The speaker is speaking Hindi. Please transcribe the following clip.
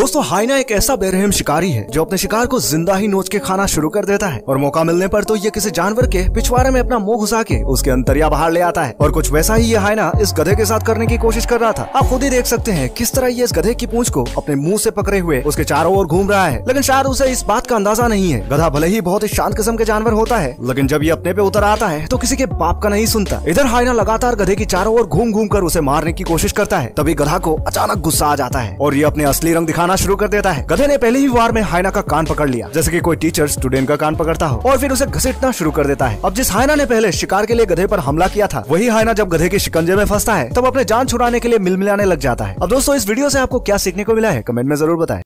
दोस्तों हाइना एक ऐसा बेरहम शिकारी है जो अपने शिकार को ज़िंदा ही नोच के खाना शुरू कर देता है। और मौका मिलने पर तो ये किसी जानवर के पिछवाड़े में अपना मुँह घुसा के उसके अंतरिया बाहर ले आता है। और कुछ वैसा ही ये हाइना इस गधे के साथ करने की कोशिश कर रहा था। आप खुद ही देख सकते हैं किस तरह ये इस गधे की पूंछ को अपने मुँह से पकड़े हुए उसके चारों ओर घूम रहा है। लेकिन शायद उसे इस बात का अंदाज़ा नहीं है। गधा भले ही बहुत ही शांत किस्म के जानवर होता है, लेकिन जब ये अपने पे उतर आता है तो किसी के बाप का नहीं सुनता। इधर हाइना लगातार गधे की चारों ओर घूम घूम कर उसे मारने की कोशिश करता है। तभी गधा को अचानक गुस्सा आ जाता है। और ये अपने असली रंग दिखाना शुरू कर देता है। गधे ने पहले ही वार में हायना का कान पकड़ लिया, जैसे की कोई टीचर स्टूडेंट का कान पकड़ता हो, और फिर उसे घसीटना शुरू कर देता है। अब जिस हायना ने पहले शिकार के लिए गधे पर हमला किया था, वही हायना जब गधे के शिकंजे में फंसता है, तब अपने जान छुड़ाने के लिए मिल मिलाने लग जाता है। अब दोस्तों, इस वीडियो से आपको क्या सीखने को मिला है, कमेंट में ज़रूर बताएँ।